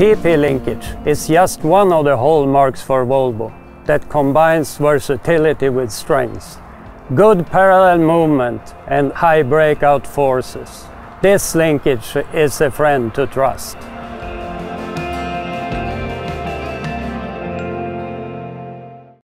TP linkage is just one of the hallmarks for Volvo that combines versatility with strength. Good parallel movement and high breakout forces. This linkage is a friend to trust.